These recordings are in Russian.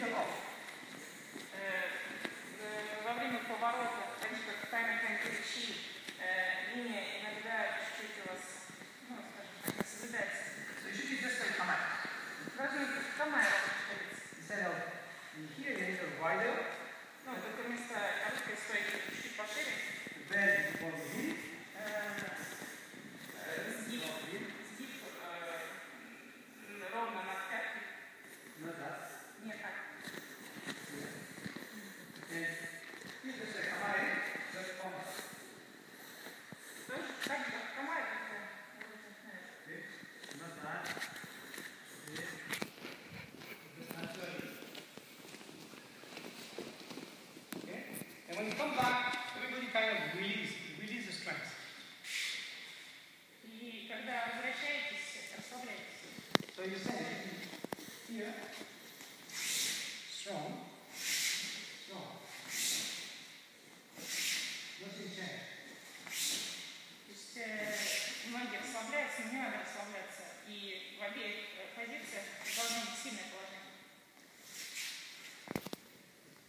Peter off. when you come back, everybody kind of release, release the strength. Когда возвращаетесь, расслабляйтесь. So you say, here, strong, strong. Nothing changed. То есть ноги расслабляются, не надо расслабляться. И в обеих позициях должно быть сильное положение.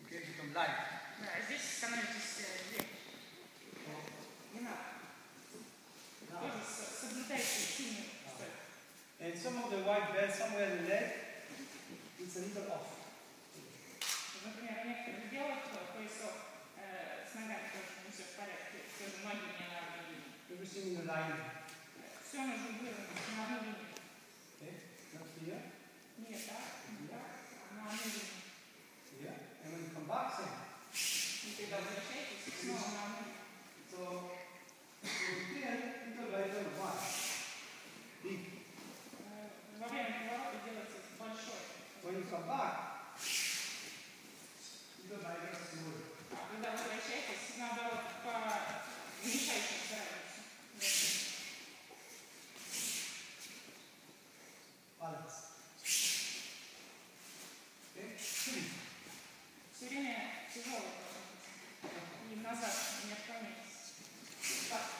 Okay, become light. Да, здесь становитесь э, легче. Не надо. Тоже со- соблюдайте сильную стойку. And some of the white belts somewhere in the leg, it's a little off. Например, у некоторых белых э, поясов э, с ногами тоже не все в порядке, тоже ноги не на одной линии. Everything in the line. Все нужно выровнять на одной линии. バランス。え、スリー。все время тяжелый. И назад, не отклоняйтесь. Так.